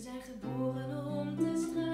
We zijn geboren om te stralen.